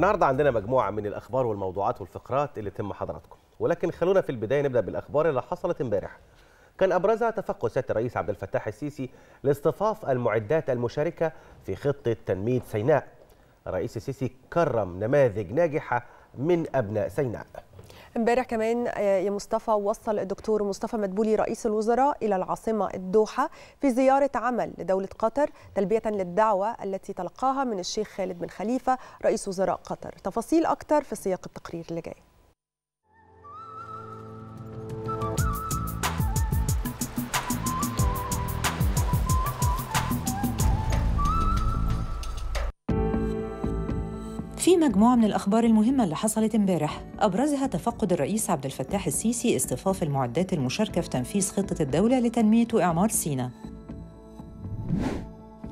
النهارده عندنا مجموعة من الأخبار والموضوعات والفقرات اللي تم حضراتكم. ولكن خلونا في البداية نبدأ بالأخبار اللي حصلت امبارح. كان أبرزها تفقد سيادة الرئيس عبد الفتاح السيسي لاصطفاف المعدات المشاركة في خطة تنمية سيناء. الرئيس السيسي كرم نماذج ناجحة من أبناء سيناء. امبارح كمان يا مصطفى وصل الدكتور مصطفى مدبولي رئيس الوزراء إلى العاصمة الدوحة في زيارة عمل لدولة قطر تلبية للدعوة التي تلقاها من الشيخ خالد بن خليفة رئيس وزراء قطر. تفاصيل أكثر في سياق التقرير اللي جاي. في مجموعة من الأخبار المهمة اللي حصلت امبارح. أبرزها تفقد الرئيس عبد الفتاح السيسي اصطفاف المعدات المشاركة في تنفيذ خطة الدولة لتنمية وإعمار سيناء.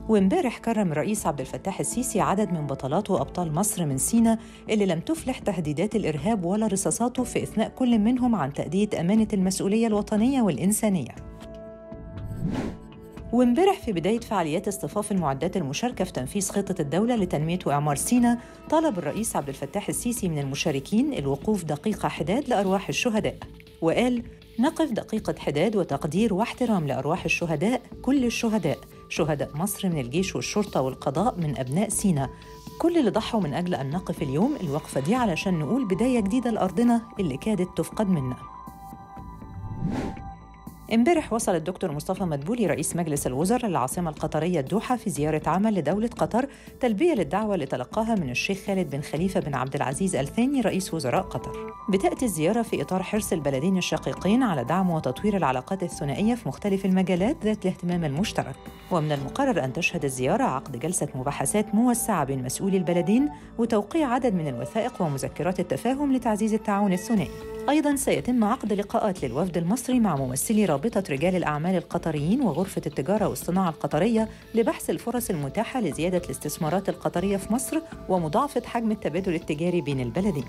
وامبارح كرم الرئيس عبد الفتاح السيسي عدد من بطلات وأبطال مصر من سينا اللي لم تفلح تهديدات الإرهاب ولا رصاصاته في إثناء كل منهم عن تأدية أمانة المسؤولية الوطنية والإنسانية. وامبارح في بداية فعاليات اصطفاف المعدات المشاركة في تنفيذ خطة الدولة لتنمية وإعمار سينا طلب الرئيس عبد الفتاح السيسي من المشاركين الوقوف دقيقة حداد لأرواح الشهداء. وقال نقف دقيقة حداد وتقدير واحترام لأرواح الشهداء كل الشهداء شهداء مصر من الجيش والشرطة والقضاء من أبناء سينا. كل اللي ضحوا من أجل أن نقف اليوم الوقفة دي علشان نقول بداية جديدة لأرضنا اللي كادت تفقد منا. امبارح وصل الدكتور مصطفى مدبولي رئيس مجلس الوزراء للعاصمة القطرية الدوحة في زيارة عمل لدولة قطر تلبية للدعوة اللي تلقاها من الشيخ خالد بن خليفة بن عبد العزيز الثاني رئيس وزراء قطر. بتأتي الزيارة في إطار حرص البلدين الشقيقين على دعم وتطوير العلاقات الثنائية في مختلف المجالات ذات الاهتمام المشترك. ومن المقرر أن تشهد الزيارة عقد جلسة مباحثات موسعة بين مسؤولي البلدين وتوقيع عدد من الوثائق ومذكرات التفاهم لتعزيز التعاون الثنائي. أيضا سيتم عقد لقاءات للوفد المصري مع ممثلي رابطة رجال الأعمال القطريين وغرفة التجارة والصناعة القطرية لبحث الفرص المتاحة لزيادة الاستثمارات القطرية في مصر ومضاعفة حجم التبادل التجاري بين البلدين.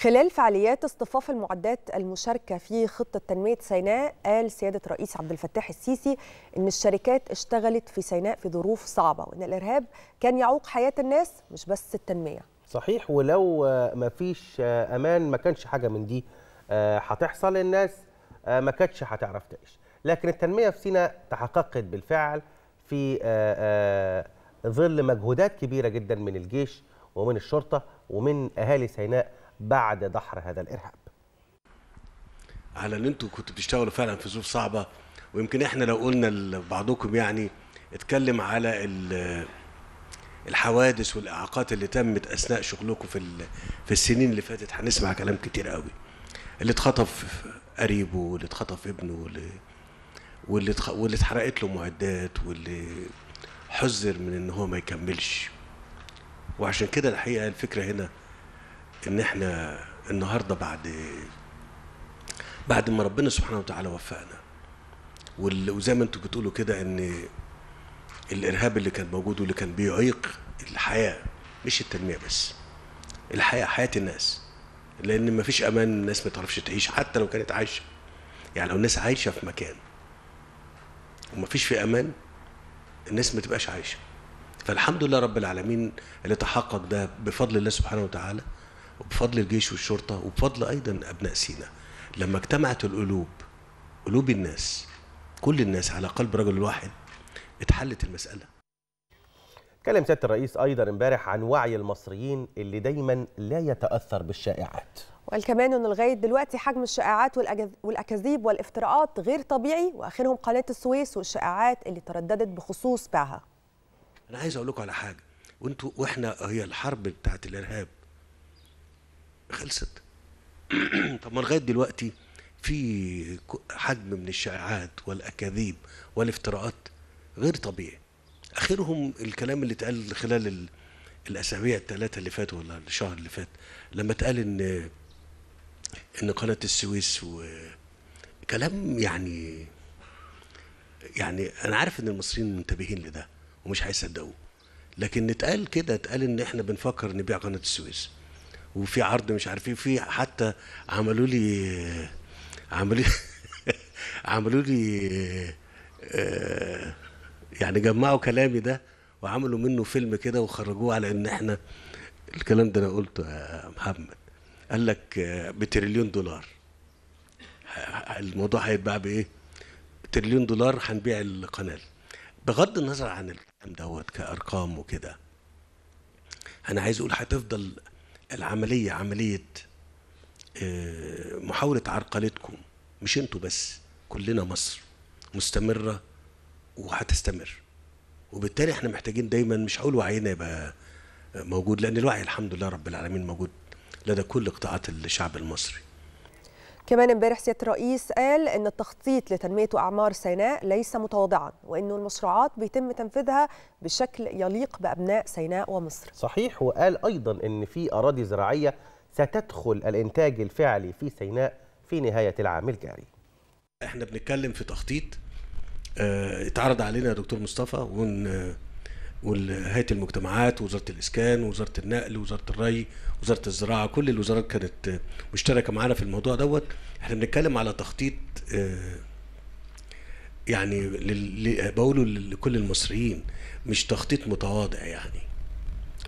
خلال فعاليات اصطفاف المعدات المشاركة في خطة تنمية سيناء قال سيادة الرئيس عبد الفتاح السيسي إن الشركات اشتغلت في سيناء في ظروف صعبة وإن الإرهاب كان يعوق حياة الناس مش بس التنمية صحيح ولو ما فيش أمان ما كانش حاجة من دي هتحصل الناس ما كانتش هتعرف تعيش. لكن التنمية في سيناء تحققت بالفعل في ظل مجهودات كبيرة جدا من الجيش ومن الشرطة ومن أهالي سيناء بعد دحر هذا الإرهاب. على ان أنتوا كنتوا بتشتغلوا فعلا في ظروف صعبة ويمكن إحنا لو قلنا لبعضكم يعني اتكلم على الحوادث والإعاقات اللي تمت أثناء شغلكم في في السنين اللي فاتت هنسمع كلام كتير قوي اللي اتخطف قريبه واللي اتخطف ابنه واللي واللي. واللي اتحرقت له معدات واللي حذر من إن هو ما يكملش وعشان كده الحقيقة الفكرة هنا إن إحنا النهارده بعد بعد ما ربنا سبحانه وتعالى وفقنا وزي ما أنتم بتقولوا كده إن الإرهاب اللي كان موجود واللي كان بيعيق الحياة مش التنمية بس الحياة حياة الناس. لأن ما فيش أمان الناس ما تعرفش تعيش حتى لو كانت عايشة. يعني لو الناس عايشة في مكان وما فيش في أمان الناس ما تبقاش عايشة. فالحمد لله رب العالمين اللي تحقق ده بفضل الله سبحانه وتعالى وبفضل الجيش والشرطة وبفضل أيضا أبناء سينا لما اجتمعت القلوب قلوب الناس كل الناس على قلب رجل واحد اتحلت المسألة. كلم سيادة الرئيس أيضا امبارح عن وعي المصريين اللي دايما لا يتأثر بالشائعات. وقال كمان انه لغايه دلوقتي حجم الشائعات والأكاذيب والإفتراءات غير طبيعي وآخرهم قناة السويس والشائعات اللي ترددت بخصوص بيعها. أنا عايز أقول لكم على حاجة. وأنتوا وإحنا هي الحرب بتاعت الإرهاب. خلصت. طب ما لغايه دلوقتي في حجم من الشائعات والأكاذيب والإفتراءات غير طبيعي. آخرهم الكلام اللي اتقال خلال الأسابيع الثلاثه اللي فاتوا ولا الشهر اللي فات لما اتقال ان إن قناة السويس وكلام يعني يعني أنا عارف إن المصريين منتبهين لده ومش هيصدقوه. لكن اتقال كده اتقال إن إحنا بنفكر نبيع قناة السويس. وفي عرض مش عارف إيه في حتى عملوا لي عملوا عملوا لي يعني جمعوا كلامي ده وعملوا منه فيلم كده وخرجوه على إن إحنا الكلام ده أنا قلته يا محمد. قال لك بتريليون دولار. الموضوع هيتباع بإيه؟ تريليون دولار هنبيع القناة. بغض النظر عن الكلام دوت كأرقام وكده أنا عايز أقول هتفضل العملية عملية آه، محاولة عرقلتكم مش أنتوا بس كلنا مصر مستمرة وهتستمر. وبالتالي إحنا محتاجين دايما مش هقول وعينا يبقى موجود لأن الوعي الحمد لله رب العالمين موجود لدى كل قطاعات الشعب المصري. كمان امبارح سيادة الرئيس قال إن التخطيط لتنمية أعمار سيناء ليس متواضعا وانه المشروعات بيتم تنفيذها بشكل يليق بأبناء سيناء ومصر. صحيح وقال أيضا إن في أراضي زراعية ستدخل الإنتاج الفعلي في سيناء في نهاية العام الجاري. إحنا بنتكلم في تخطيط اتعرض علينا يا دكتور مصطفى ون وهيئه المجتمعات ووزارة الإسكان ووزارة النقل ووزارة الري وزاره الزراعة كل الوزارات كانت آه، مشتركة معانا في الموضوع دوت. إحنا بنتكلم على تخطيط آه، يعني بقوله لكل المصريين مش تخطيط متواضع يعني.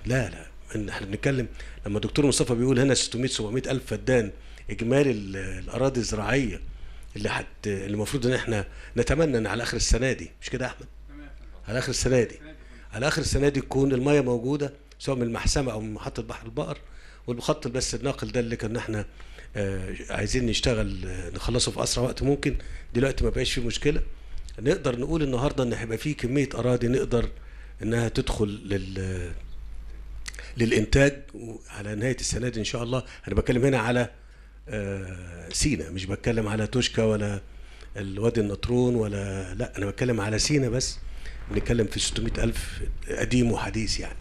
لا لا إحنا بنتكلم لما الدكتور مصطفى بيقول هنا 600 700 ألف فدان إجمالي ال- الأراضي الزراعية اللي حت المفروض إن إحنا نتمنى إن على آخر السنة دي مش كده يا أحمد؟ على آخر السنة دي. على آخر السنة دي تكون المية موجودة سواء من المحسمة أو من محطة بحر البقر والخط بس الناقل ده اللي كنا إحنا آه، عايزين نشتغل آه، نخلصه في أسرع وقت ممكن. دلوقتي ما بقاش فيه مشكلة. نقدر نقول النهارده إن هيبقى فيه كمية أراضي نقدر إنها تدخل لل للإنتاج على نهاية السنة دي إن شاء الله. أنا بتكلم هنا على سينا مش بتكلم على توشكا ولا الوادي النطرون ولا لا أنا بتكلم على سينا بس بنتكلم في 600 ألف قديم وحديث يعني.